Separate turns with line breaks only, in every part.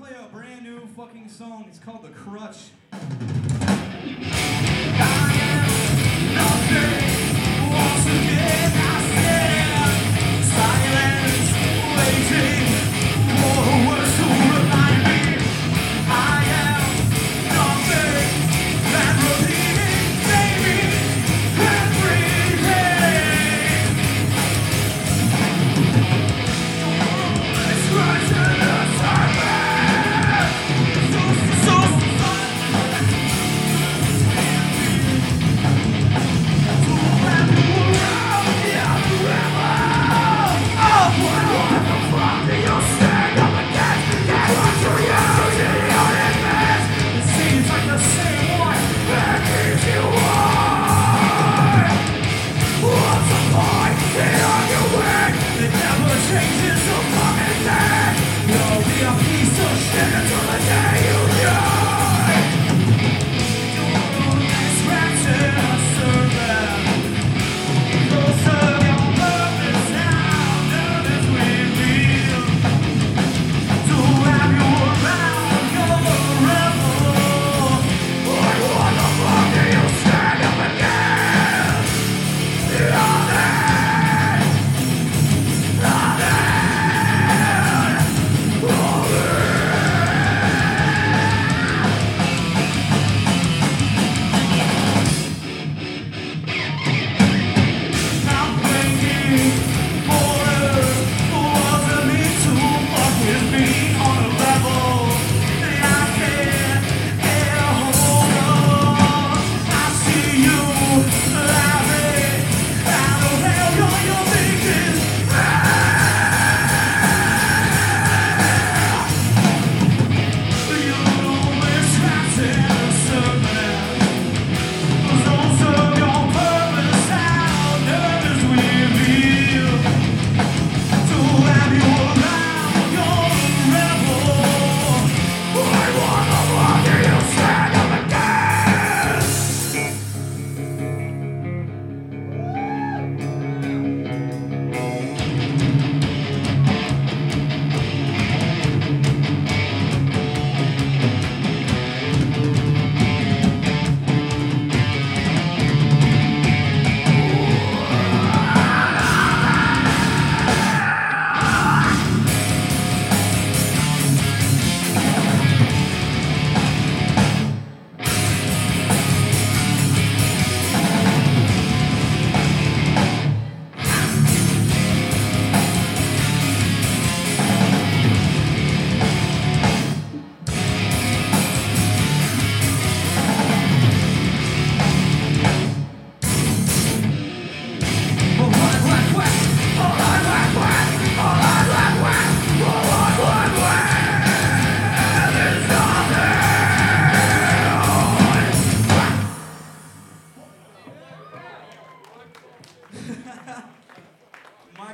play a brand new fucking song. It's called The Crutch. Once again, I stand silence, waiting.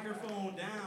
microphone down.